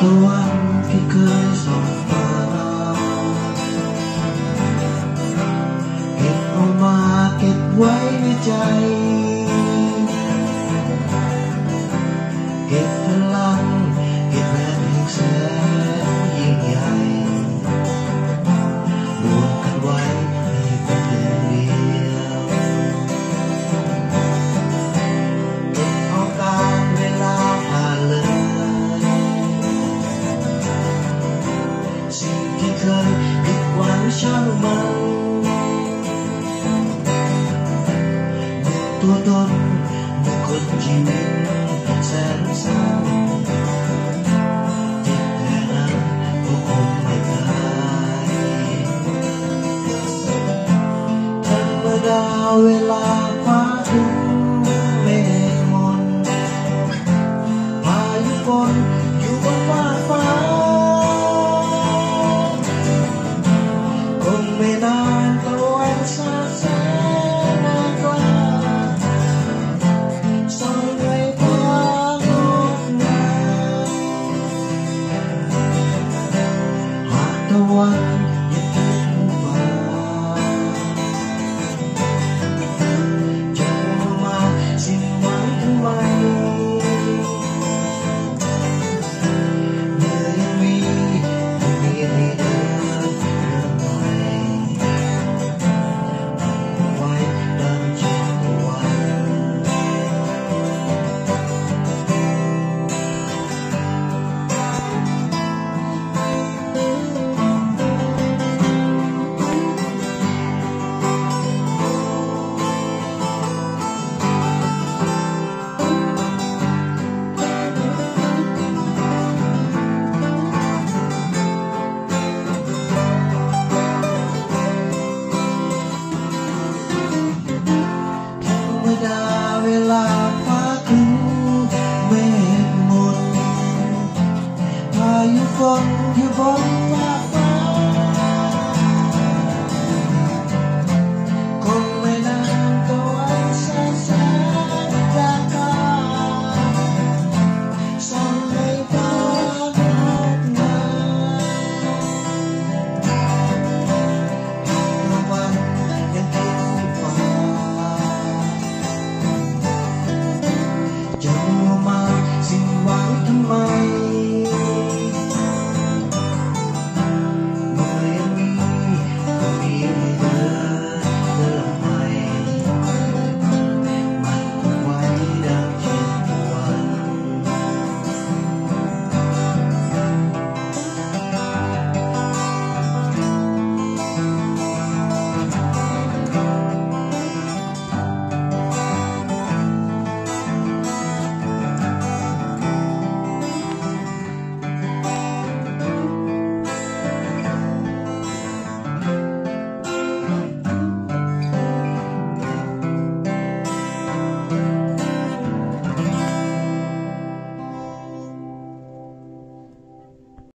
Oh, nỗi sao mong một tua tôn một con chim sẽ sao Hãy subscribe cho kênh Ghiền Mì Gõ Để không bỏ with our influenza. bump, you bump, I